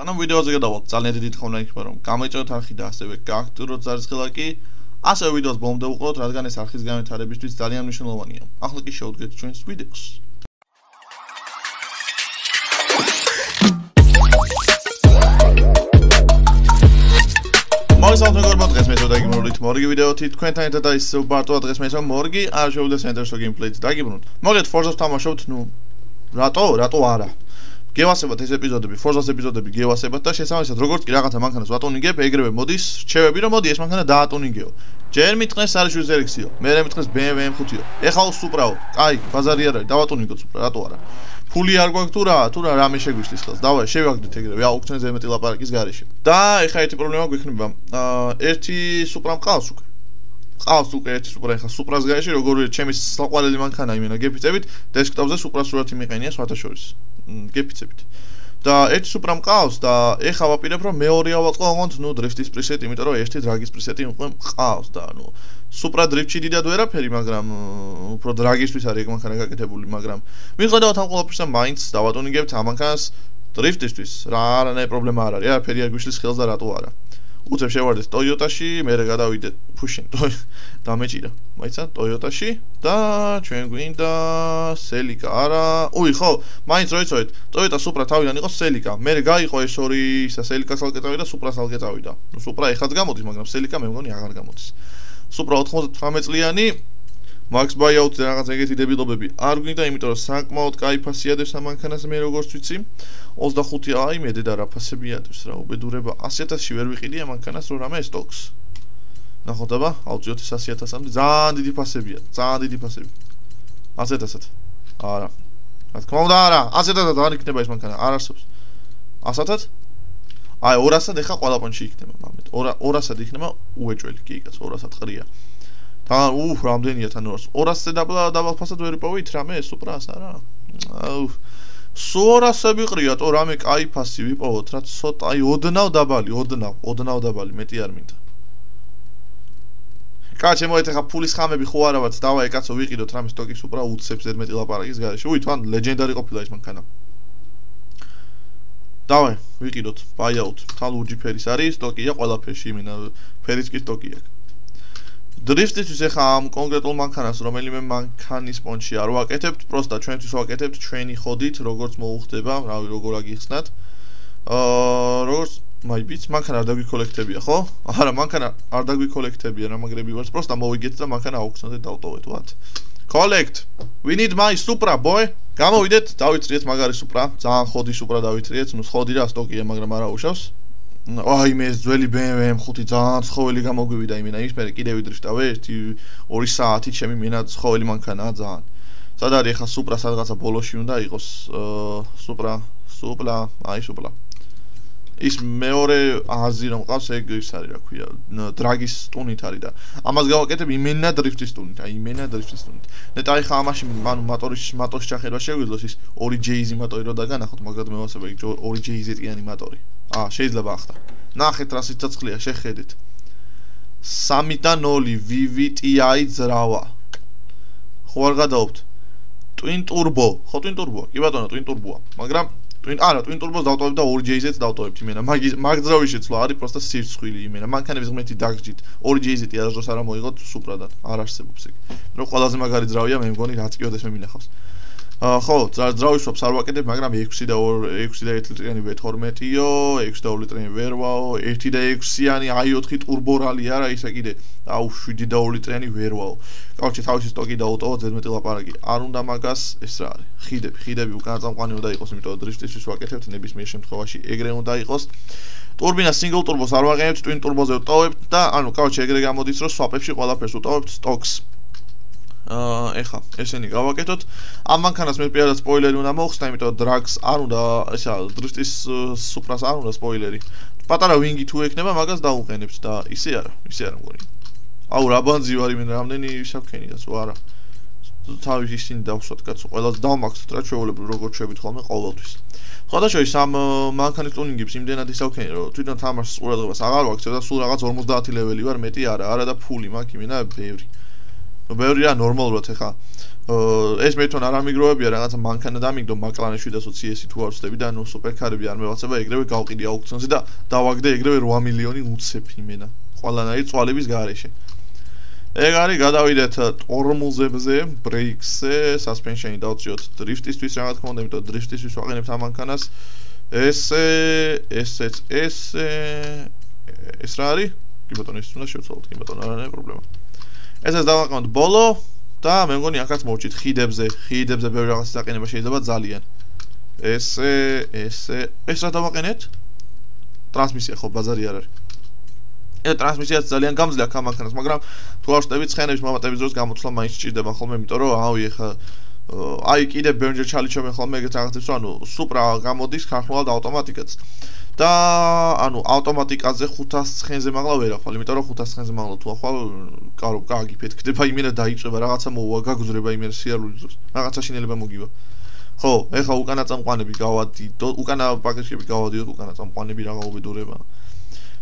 სანამ ვიდეოზე გადავალთ, ძალიან დიდი თხოვნა იქნება რომ გამოიწვიოთ არხი და ასევე გააქტიუროთ ზარისხილაკი. ასევე ვიდეოს ბოლომდე უყუროთ, რადგან ეს არხის განვითარებისთვის ძალიან მნიშვნელოვანია. ახლა კი შევდგეთ ჩვენს ვიდეოს. მოგესალმებით მეგობრებო, დღეს მე შევდაგიმრუდით მორგი ვიდეოთი. თქვენთან ერთად არის ბარტო დღეს მე შევ მორგი, არ შევდე ცენტერში გეიმპლეიც დაგიბრუნოთ. მოგეთ Forza-ს თამაშობთ, ნუ რატო? რატო არა? გევასებათ ეს ეპიზოდები, Forza-ს ეპიზოდები გევასებათ და შესაბამისად როგორც კი რაღაცა მანქანას ვატონიგებ, ეგრევე მოდის რჩევები რომ მოდი ეს მანქანა დაატონიგეო. ჯერ მითხეს არის უზერექსიო, მერე მითხეს BMW M5-იო. ეხლა სუპრაო. კაი, ბაზარი არ არის, დავატონიგოთ სუპრა, რატო არა? ფული არ გვაქვს თუ რა, თუ რა რამე შეგვიშლის ხელს. დავაი, შევაგდეთ ეგრევე, აუ, ჩვენზე მეტი ლაპარაკის გარეშე. და ეხლა ერთი პრობლემა გვექნება. აა, ერთი სუპრა მყავს უკვე. ყავს უკვე ერთი სუპრა, ეხლა სუპრას გარეშე როგორია ჩემი საყვარელი მანქანა იმენა გეფიცებით, დესკტოპზე სუპრა სურათი მიყენია სხვათა შორის. გეფიცებით. და ერთი სუპრა მყავს და ეხა ვაპირებ რომ მეორე ავაწყოთ ნუ დრიფტის პრისეტი, იმიტომ რომ ერთი დრაგის პრისეტი უკვე მყავს და ნუ სუპრა დრიფტში დიდად ვერაფერი, მაგრამ უფრო დრაგისთვის არის ეგ მანქანა გაკეთებული, მაგრამ მიხედავთ ამ ყველაფერს მაინც დავატონიგებთ ამ მანქანას დრიფტისთვის. რა არანაირი პრობლემა არ არის, არაფერი არ გვიშლის ხელს და რატო არა. უცებ შევარდეთ Toyota-ში, მე რა გადავიდეთ ფუშინ დამეჭირა. მაიცა Toyota-ში და ჩვენ გვინდა Celica. არა, უი ხო, მაინც რო იცოდეთ, Toyota Supra თავიდან იყო Celica. მე გაიყო ეს ორი ისა Celica სალკე წავიდა, Supra სალკე წავიდა. ნუ Supra ეხაც გამოდის, მაგრამ Celica მე მგონი აღარ გამოდის. Supra 98 წლიანი მაქს ბაიაუტზე რაღაც ეგეთი დებილობები არ გვინდა, იმიტომ რომ საკმაოდ კაი ფასიადებს ამ მანქანას მე როგორც ვიცი. 25 აი მე დედა რა ფასები ატევს რა უბედურება. 100000-ში ვერ ვიყიდი ამ მანქანას რომ რამე სტოქს ნახოთ აბა ავწიოთ 100000-მდე ძალიან დიდი ფასებია ძალიან დიდი ფასები. 10000-ად არა. რა თქმა უნდა არა. 10000-ად არ იქნება ეს მანქანა არ არსებობს 100-ად აი 200-ად ეხა ყველა პონჩი იქნება მამეთ 200-ად იქნება უეჭველი კი იკას 200 ყრია აა უჰ, რამდენია თან 200. 200-ზე დაბლა დაბალფასად ვერ ვიპოვით რამე ეს უპრას არა. აუ სორასები ყრიატო რამე კაი ფასი ვიპოვოთ რა ცოტა აი ოდნავ დაბალი ოდნავ ოდნავ დაბალი მეტი არ მინდა. კაცო მოეთ ახლა ფულის ხამები ხო არა ვარ დავაე კაცო ვიყიდოთ რამე სტოკის უბრალ უცებს ერთმეტი ლაპარაკის გარეშე. უი თან ლეგენდარი ყოფილა ის მანქანა. დავაე ვიყიდოთ ბაიაუტ თან უჯი ფერის არის სტოკია ყველაფერში იმენა ფერის კი სტოკი აქვს დრიფტისთვის ახლა ამ კონკრეტულ მანქანას რომელიმე მანქანის პონჩი არ ვაკეთებთ, პროსტა ჩვენთვის ვაკეთებთ ჩვენი ხოდით, როგორც მოუხდება, რავი, როგორ აგიხსნათ. აა როგორც მაიბიც მანქანა არ დაგვიკოლექტებია, ხო? არა, მანქანა არ დაგვიკოლექტებია, რა მაგრები ვართ, პროსტა მოვიგეთ და მანქანა აუქცნოთ და დავტოვეთ, what? Collect. We need my Supra, boy. გამოვიდეთ, დავითრიეთ მაგარი Supra, ძალიან ხოდი Supra დავითრიეთ, ნუ ხოდი რა სტოკია, მაგრამ არა უშავს. აი მე ძველი BMW M5 ძალიან ცხოველი გამოგვივიდა იმენა ის მე კიდე ვიდრიფტავე ერთი 2 საათი ჩემი მენა ცხოველი მანქანაა ძალიან. სად არის ახლა Supra სადღაცა ბოლოში უნდა იყოს Supra Supra აი Supra ის მეორე აზი რომ ყავს ეგ ის არის რა ქვია დრაგის ტუნით არის და. ამას გავაკეთებ იმენა დრიფტის ტუნით აი იმენა დრიფტის ტუნით ნეტა აი ხა ამაში ანუ მოტორის მოტოს ჩახედვა შეგვიძლოს ის 2 JZ მოტორი რო დაგანახოთ მაგრამ მე ვასწავლე 2 JZ-იანი მოტორი. აა შეიძლება ახლა ნახეთ რა სიცოცხლეა შეხედეთ 3 და 0 VVTi ძრავა. ხო არ გადაობთ? twin turbo ხო twin turbo კი ბატონო twin turbo-ა მაგრამ twin არა twin turbo-ს დავტოვებ და 2J-ზე დავტოვებ იმენა მაგ მაგძრავი შეცვლა არის პროსტა სირცხვილი იმენა. მანქანების ღმერთი დაგჯით. 2J-ზე არასდროს არ მოიღოთ სუპრადან არ არსებობს ეგ. რომ ყველაზე მაგარი ძრავია მე მგონი რაც კი ოდეს მე მინახავს ხო, ძრავისობს არ ვაკეთებ, მაგრამ 6 და 6 და 1 ლიტრიანი V12-იო, 6 და 2 ლიტრიანი ვერვაო, 1 და 6-იანი i4 ტურბორალი არა, ისე კიდე. აუ 7 და 2 ლიტრიანი ვერვაო. კაუჩი თავისი სტოკი დაუტოვო ზედმეტი ლაპარაკი. არ უნდა მაგას ეს რა არის? ხიდები, ხიდები უკან წამყვანი უნდა იყოს, იმიტომ რომ დრიფტისთვის ვაკეთებთ ნებისმიერ შემთხვევაში ეგრე უნდა იყოს. ტურბინა single turbo-ს არ ვაღებთ, twin turbo-ზე ვტოვებთ და ანუ კაუჩი ეგრე გამოდის, რომ swap-ებში ყველაფერს ვტოვებთ stocks. ეხა ესენი გავაკეთოთ. ამ მანქანას მე პირადად სპოილერი უნდა მოხსნა, იმიტომ რომ დრაგს არ უნდა, ესა დრიფტის სუპრას არ უნდა სპოილერი. პატარა ვინგი თუ ექნება, მაგას დაუყენებთ და ისე არა, ისე არა მგონი. აუ რა ბანძი ვარ იმენ რამდენი საფქენია, თუ არა. თავის ისინი დავსვათ კაცო, ყველას დავმაქვს რა ჩვეულებრივ როგორ ჩვევით ხოლმე ყოველთვის. ხოდაშოის ამ მანქანის ტუნინგებს იმდენად ისავქენი რომ თვითონ თამაშს ყურადღებას აღარ ვაქცევ და სულ რაღაც 50 ლეველი ვარ მეტი არა, არა და ფული მაქვს იმენა ბევრი. ნუ ბევრი რა ნორმალურად ეხა ეს მე თვითონ არ ამიგროვებია რაღაცა მანქანა დამიგდო მაკლარენ 720 CS თუ არ ვწდები და ნუ სუპერკარები არ მევაცება ეგრევე გავყიდი აუქციონზე და დავაგდე ეგრევე 8 მილიონი უცებ იმენა ყველანაირი წვალების გარეშე ეგ არის გადავიდეთ ტორმულზებზე, ბრეიქსზე, სასპენშენი დავწიოთ დრიფტისთვის რა თქმა უნდა, იმიტომ დრიფტისთვის ვაყენებთ ამ მანქანას. ესე, ესეც, ესე ეს რა არის? კი ბატონო, ის უნდა შევცვალოთ, კი ბატონო, არა, არა პრობლემა. ესეც დავაყენოთ ბოლო და მე მგონი ახაც მოვჭით ხიდებზე, ხიდებზე ბევრი რაღაცა დაყენება შეიძლება ძალიან. ესე, ესე, ეს რა დავაყენეთ? ტრანსმისია ხო, ბაზარი არ არის. ეს ტრანსმისიაც ძალიან გამძლეა კამანქანას, მაგრამ თუ არ შევდები ცხენების მომატების დროს გამოცვლა მაინც სჭირდება ხოლმე, იმიტომ რომ აუ ეხა აი კიდე ბენჯერ ჩალიჩობენ ხოლმე ეგეთ რაღაცებს, რომ ანუ სუპრა გამოდის ხახნულად ავტომატიკაც. და ანუ ავტომატიკაზე 500 ცხენზე მაღლა ვერ ახვალ, იმიტომ რომ 500 ცხენზე მაღლა თუ ახვალ, კარო, კარგი ფეთქდება, იმენა დაიწება, რაღაცა მოვა, გაგზრება იმენა სიარული დროს. რაღაცა შინელება მოგივა. ხო, ეხა უკანა წამყვანები გავადიდო, უკანა პაკეტები გავადიდო, უკანა წამყვანები რა გაუბედურება.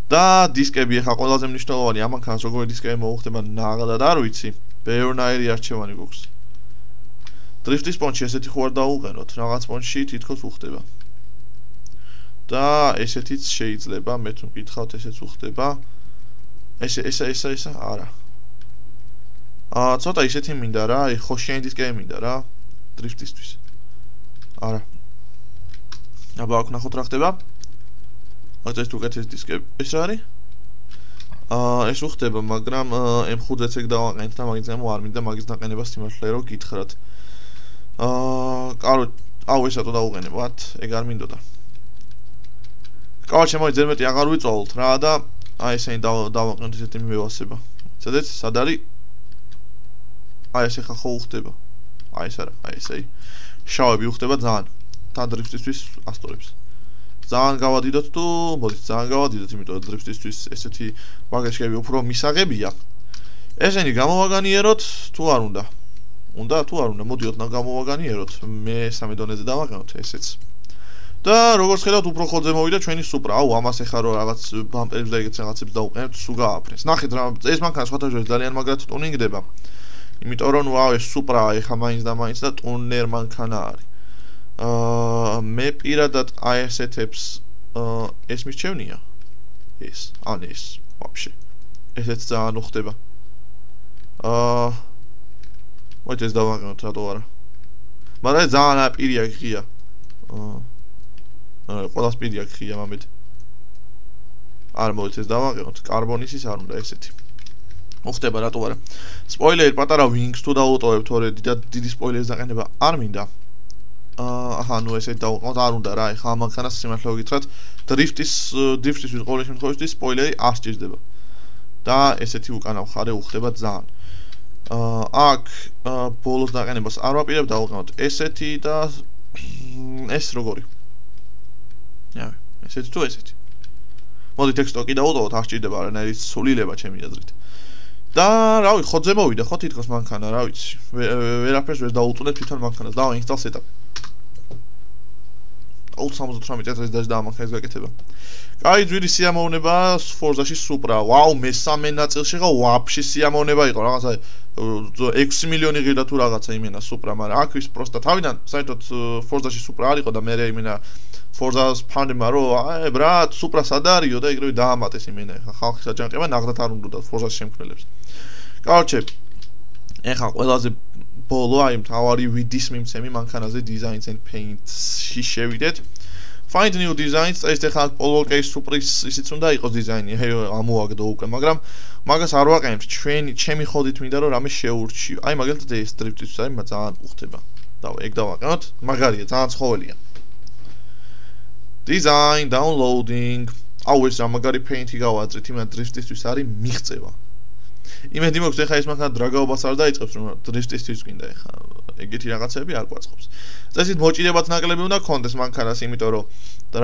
და დისკები ახლა ყველაზე მნიშვნელოვანი ამანქანას როგორი დისკები მოუხდება ნაღადად არ ვიცი ბევრნაირი არჩევანი გვაქვს დრიფტის პონჩი ესეთი ხო არ დაუყენოთ რაღაც პონჩი თითქოს უხდება. და ესეთიც შეიძლება მე თუ მკითხავთ ესეც უხდება. ესე ესა ესა ესა არა. აა ცოტა ისეთი მინდა რა აი ხოშიანი დისკები მინდა რა დრიფტისთვის. არა. აბა აქ ნახოთ რა ხდება. აქ ეს უკეთეს დისკები. ეს რა არის? აა ეს უხდება, მაგრამ M5-ს ეგ დავაყენეთ და მაგის გამო არ მინდა მაგის დაყენებას სიმართლე რომ გითხრათ. აა, კარო, აუ ესა თუ დავუყენებათ, ეგ არ მინდოდა. კარო, შემოი ზერმეტი აღარ ვიწვალთ რა და აი ესენი დავაყენოთ ესეთი მივასება. სადაც სად არის? აი ეს ხა ხო უხდება. აი ეს არა, აი ესე. შავები უხდება ძალიან. თანდრიფტისთვის ასტორებს. ძალიან გავადიდოთ თუ მოდით ძალიან გავადიდოთ იმიტომ რომ დრიფტისთვის ესეთი ბაგაჟები უფრო მისაღებია ესენი გამოვაგანიეროთ თუ არ უნდა უნდა თუ არ უნდა მოდიოთ და გამოვაგანიეროთ. მე სამე დონეზე დავაყენოთ ესეც. და როგორც ხედავთ უფრო ხოლმე მოვიდა ჩვენი სუპრა. აუ ამას ეხა რომ რაღაც ბამპერებს და ეგეთ რაღაცებს დავუყენებთ სულ გააფრენს ნახეთ რა ეს მანქანა სხვათა შორის ძალიან მაგრად ტუნინგდება იმიტომ რომ ვაუ ეს სუპრა ეხა მაინც და მაინც და ტუნერ მანქანა არის. აა მე პირადად აი ესეთებს ეს მირჩევნია ეს ან ეს ვაფშე. ესეც ძალიან უხდება. აა მოიცა ეს დავაღებოთ რატო არა მაგრამ ძალიან აპირია ღია. აა აა ყველას პირია ღია მამეთ არ მოიცა ეს დავაღებოთ კარბონის ის არ უნდა ესეთი. უხდება რატო არა სპოილერი პატარა ვინგს თუ დაუტოვებ თორე დიდი სპოილერის დაყენება არ მინდა. აჰა ნუ ესე დავყოთ არ უნდა რა ეხა ამანქანას სიმართლე ვიგითხრათ დრიფტის დრიფტის ყოველ შემთხვევაში სპოილერი არ სჭირდება. და ესეთი უკანა მხარე უხდება ძალიან. აა აქ ბოლოს დაყენებას არ ვაპირებ დავყოთ ესეთი და ეს როგორი? აი ესეთი თუ ესეთი? მოდი ტექსტოკი დავუტოვოთ არ სჭირდება არანაირი სულილება ჩემი აზრით. და რავი ხოძე მოვიდა ხო თითქოს მანქანა რა ვიცი. ვერაფერს ვერ დაუწუნებ თვითონ მანქანას. და ინსტალ სეტაპ 78 წელს დაჟდა ამახა ეს გაკეთება. კაი ძვირი სიამოვნება Forza-ში Supra. ვაუ, მესამე ნაწილში ხა ვაფშე სიამოვნება იყო რაღაცა 6 მილიონი ღირდა თუ რაღაცა იმენა Supra, მაგრამ აქ ის პროსტა თავიდან საერთოდ Forza-ში Supra არ იყო და მე იმენა Forza-ს ფანდება რომ აი ბრატ, Supra სად არისო და ეგრევე დაამატეს იმენა ხა ხალხის აჯანყება ნაღდათ არ უნდა Forza-ს შემქმნელებს. კაუჩე ეხა ყველაზე ბოლო აი მთავარი ვიდის მიმცემი მანქანაზე designs and paints-ში შევიდეთ. find new designs ეს polo case supris ისიც უნდა იყოს დიზაინი, აი ამოაგდო უკვე, მაგრამ მაგას არ ვაყენებ, ჩვენი ჩემი ხოდით მინდა რომ რამე შეურჩიო. აი მაგალითად ეს drift-ის აი ძალიან უხდება. და ეგ დავაყენოთ, მაგარია, ძალიან ცხოველია. design downloading აუ ეს რა მაგარი paint-ი გავაძრით, იმან drift-ისთვის არის მიღწევა. იმედი მაქვს ეხა ეს მანქანა დრაგაობას არ დაიწყებს რომ დრისტისთვის გინდა ეხა ეგეთი რაღაცები არ ყვაცხობს. წესით მოჭიდებათ ნაკლები უნდა კონდეს მანქანას, იმიტომ რომ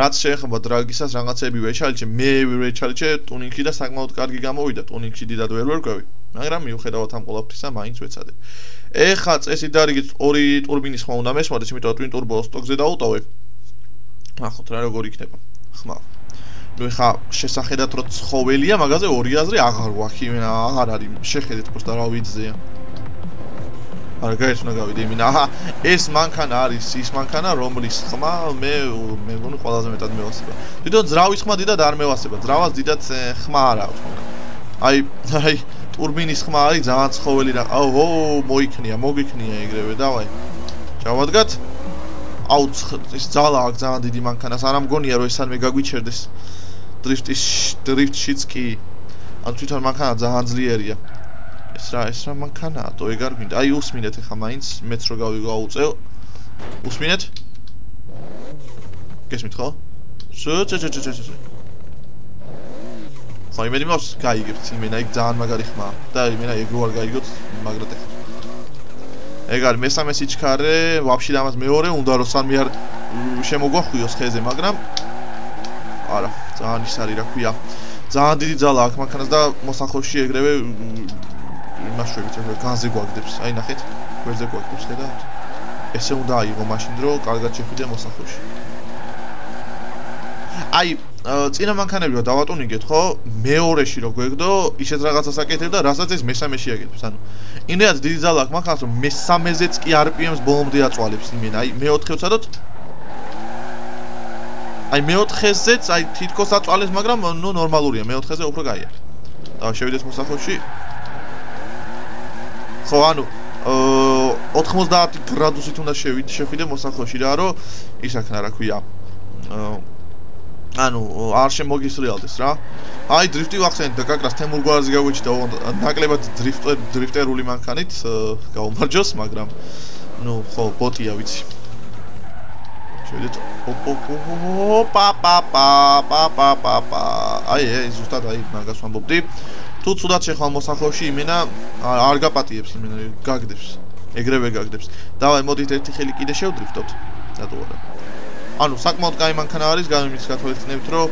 რაც შეეხება დრაგისას რაღაცები ვეჩალიჩე, მე ვეჩალიჩე ტუნინგში და საკმაოდ კარგი გამოვიდა ტუნინგში დიდად ვერ ვერკვევი, მაგრამ მიუხედავად ამ ყოველფრისა მაინც ვეცადე. ეხა წესით დარიგით ორი ტურბინის ხმა უნდა მესმოდეს, იმიტომ რომ ტვინ ტურბო სტოკზე დაუტოვე. ახოთ რა როგორ იქნება. ხმა. ნუ ხა შესახედათ რომ ცხოველია, მაგაზე ორი აზრი აღარ გვაქვს, იმენა აღარ არის შეხედეთ просто რა ვიცია. არა გაიცნა გავიდე იმინა აჰა ეს მანქანა არის ის მანქანა რომლის ხმა მე მე მგონი ყველაზე მეტად მევასება თვითონ ძრავის ხმა დიდად არ მევასება ძრავას დიდად ხმა არ აქვს აი აი ტურბინის ხმა არის ძალიან ცხოველი რა აო მოიქნია მოგიქნია ეგრევე დავაი ჩავადგათ აუ ის ძალა აქვს ძალიან დიდი მანქანას არ ამგონია რომ ეს არ მე გაგვიჩერდეს დრიფტის დრიფტშიც კი ან თვითონ მანქანა ძალიან ძლიერია. ეს რა ეს რა მანქანაა? თო ეგ არ გვინდა აი უსმინეთ ახლა მაინც მეც რო გავიგაუწევ უსმინეთ? გესმით ხო? არა ძალიან ის არის რა ქვია ძალიან დიდი ძალა აქვს მანქანას და მოსახლოში ეგრევე იმაშვებით რომ განზე გვაგდებს. აი ნახეთ, გვერდზე გვაგდებს და ესე უნდა აიღო მაშინ დრო კარგად შეხვიდე მოსახლეში. აი წინა მანქანები რომ დავატუნიგეთ ხო მეორეში რო გვეგდო ისეთ რაღაცას აკეთებ და რასაც ეს მესამეში აკეთებს ანუ იმედად დიდი ძალა აქვს მანქანას რომ მესამეზეც კი RPM-ს ბოლომდე აწვალებს იმენა აი მეოთხე ვცადოთ აი მეოთხეზეც აი თითქოს აწვალეს, მაგრამ ნუ ნორმალურია, მეოთხეზე უფრო კაია. და შევიდეს მოსახლოში. ხო, ანუ 90 გრადუსით უნდა შევიდე, შეხვიდე მოსახლოში რა, რომ ის აქნა რა ქვია. ანუ არ შემოგისრიალდეს რა. აი დრიფტი ვახსენეთ და გაკრას თემურ გვარზე გავეჩიტა, ნაკლებად დრიფტერ დრიფტერული მანქანით გაუმარჯოს, მაგრამ ნუ ხო, ბოტია ვიცი. შევიდეთ. პაპაპაპაპაპაპა. აი, აი, ზუსტად აი მაგას ვამბობდი. თუ ცუდად შეხვალ მოსახლეში იმენა არ გაპატიებს იმენა, გაგდებს. ეგრევე გაგდებს. დავაი, მოდით ერთი ხელი კიდე შევდრიფტოთ. დატოვოთ. ანუ საკმაოდ კაი მანქანა არის, გამიმიცხა თვალწინებით, რომ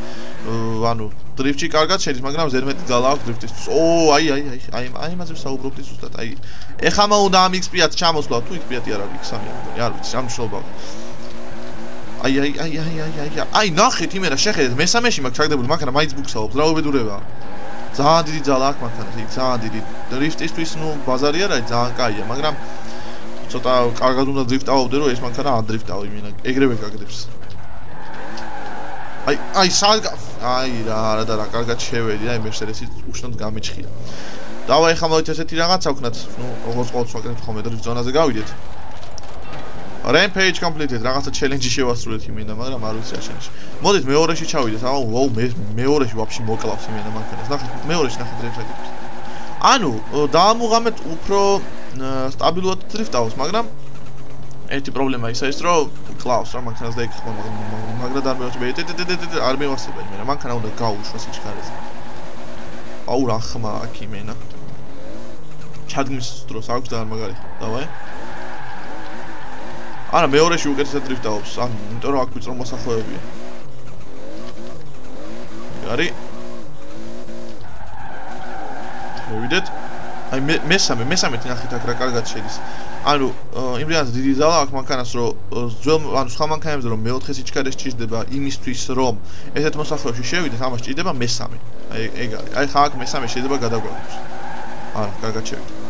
ანუ დრიფტში კარგად შედის, მაგრამ ზერმეტი ძალა აქვს დრიფტის. ო, აი, აი, აი, აი, აი მაზე საუბრობდი ზუსტად, აი. ეხამა უნდა ამ XP-ად ჩამოსვლა, თუ XP-ად არ არის, XP-ი არ ვიცი, რა მნიშვნელობა აქვს. აი აი აი აი აი აი აი ნახეთ იმერა შეხედეთ მესამეში მაქვს ჩაგდებული მანქანა მაინც ბუქსაობს რა უბედურებაა ძალიან დიდი ძალა აქვს მანქანას, იქ ძალიან დიდი. დრიფტისთვის ნუ ბაზარი არა, ძალიან კაია, მაგრამ ცოტა კარგად უნდა დრიფტავდე, რომ ეს მანქანა არ დრიფტავი, მინა ეგრევე გაგდებს. აი, აი, სალგა. აი რა, რა და რა, კარგად შევედი, აი მერსედესი უშნოდ გამეჩხია. დავა ეხა მოიწეს ესეთი რაღაცა ვქნათ, ნუ როგორც ყოველთვის ვაკეთებ ხოლმე დრიფტ ზონაზე გავიდეთ. Rampage completed რაღაცა challenge-ი შევასრულეთ იმენა, მაგრამ არ ვიცი აშენში. მოდით მეორეში ჩავიდეთ. აუ, ვოუ, მე მეორეში ვაფშე მოკლავს იმენა მანქანას. ნახეთ, მეორეში ნახეთ რეფერენტებს. ანუ, დაამუღამეთ უფრო სტაბილურად დრიფტავს, მაგრამ ერთი პრობლემა ის, რომ კლავს რა მანქანას და იქ ხმა, მაგრამ არ მევასება. არ მევასება იმენა, მანქანა უნდა გაუშვა სიჩქარეზე. აუ, რა ხმა აქ იმენა. ჩადგმის დროს აქვს და არ მაგარი. დავაი. არა მეორეში უკეთესად დრიფტავს ან იმიტომ რომ აქ ვიწრო მოსახლეობია. არი მოვიდეთ. აი მე მესამე მესამე თინახით აქ რა კარგად შედის. ანუ იმრიანს დიდი ზალა აქ მანქანას რომ ძველ ანუ სხვა მანქანებზე რომ მეოთხე სიჩქარე სჭირდება იმისთვის რომ ესეთ მოსახლეობაში შევიდეთ ამას სჭირდება მესამე. აი ეგ არის. აი ხა აქ მესამე შეიძლება გადაგვაქვს არა კარგად შევიდეთ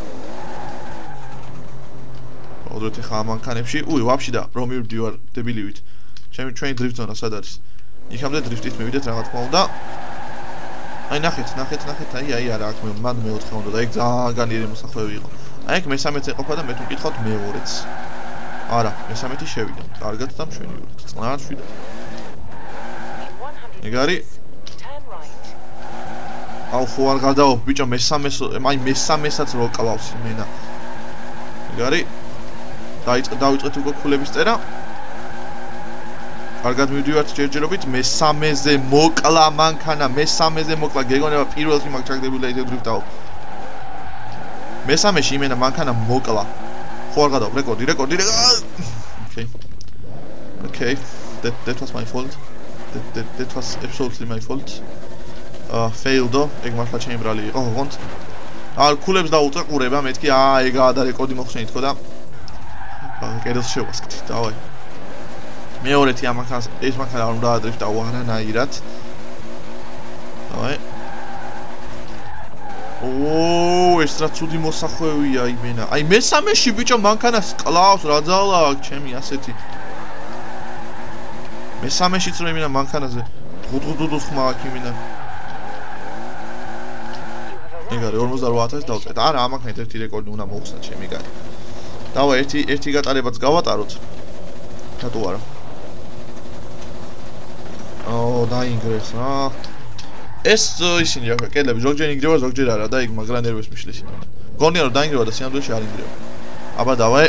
მოდრეთ ხა ამანქანებში. უი, ვაფშე და რომ მივდივარ დებილივით. ჩემი ჩვენი დრიფტ ზონა სად არის? იქამდე დრიფტით მივიდეთ რა თქმა უნდა. აი ნახეთ, ნახეთ, ნახეთ, აი აი არა, აქ მე მან მეოთხე უნდა და ეგ ძალიან განიერი მოსახლეები იყო. აი ეგ მესამეც ეყოფა და მე თუ მკითხავთ მეორეც. არა, მესამეთი შევიდა. კარგად და მშვენივრად. წყნარ შვიდა. ეგ არის აუ ხო არ გადაო ბიჭო მესამეს აი მესამესაც რო კლავს იმენა ეგ არის დავიწყეთ უკვე ქულების წერა. კარგად მივდივართ ჯერჯერობით მესამეზე მოკლა მანქანა, მესამეზე მოკლა გეგონება პირველი მაგ ჩაგდებული და ისე დრიფტაო. მესამეში იმენა მანქანა მოკლა. ხო არ გადავა რეკორდი, რეკორდი, რეკორდი. Okay. Okay. That that was my fault. That that that was absolutely my fault. Uh failed. ეგ მართლა ჩემი ბრალი იყო, ოღონდ. აა ქულებს დაუწე ყურება, მეთქი აა ეგაა და რეკორდი მოხსენით ხო და კედელს შევასკით. დავაი. მეორეთი ამახას ეს მანქანა არ უნდა ადრიფტაო არანაირად. დავაი. ოუ, ეს რა ცუდი მოსახვევია იმენა. აი მესამეში ბიჭო მანქანას კლავს რა ძალა აქვს ჩემი ასეთი. მესამეშიც რო იმენა მანქანაზე გუდგუდუდუს ხმა აქვს იმენა. ეგარი 48000 დავწეთ. არა, ამაკნეთ ერთი რეკორდი უნდა მოხსნა ჩემი კაცი. დავა ერთი ერთი გატარებაც გავატაროთ. რატო არა? აო, დაინგრეს რა. ეს ისინი რა კედლები ზოგჯერ ინგრევა ზოგჯერ არა და იქ მაგრა ნერვებს მიშლის გონია რომ დაინგრევა და სინამდვილეში არ ინგრევა აბა დავაე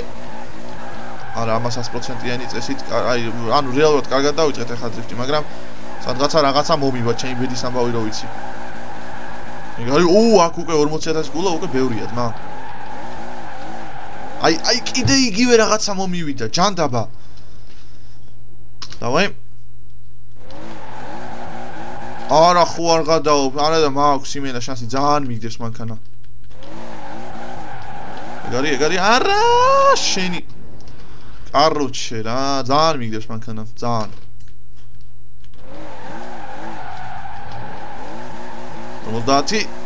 არა 100%-იანი წესით აი ანუ რეალურად კარგად დავიწყეთ ახლა დრიფტი მაგრამ სადღაცა რაღაცა მომივა ჩემი ბედის ამბავი რო ვიცი ეგარი ო აქ უკვე 40000 გულა უკვე ბევრია ძმა აი აი კიდე იგივე რაღაცა მომივიდა ჯანდაბა. დავაე არა ხო არ გადაო. არა და მაქვს იმენა შანსი ძალიან მიგდებს მანქანა. ეგარი ეგარი არა შენი. კაროჩე რა ძალიან მიგდებს მანქანა ძალიან. 50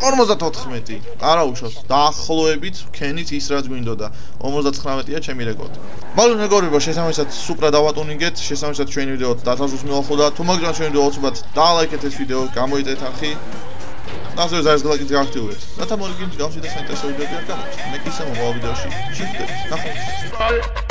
54 არა უშავს. დაახლოებით ქენით ის რაც გვინდოდა 59-ია ჩემი რეკორდი მაგრამ მეგობრებო შესაბამისად სუპრა დავატუნინგეთ შესაბამისად ჩვენი ვიდეო 1000-ს მიუახლოვდა თუ მაგრამ ჩვენი ვიდეო უცბად დაალაიქეთ ეს ვიდეო გამოიწეთ ახი. ასე ზარს გლაკით გააქტიურეთ. რათა მორიგინს გავშიდე საინტერესო ვიდეოები არ გამოჩნდა მე კიდე მომავალ ვიდეოში შევიდეთ ნახოთ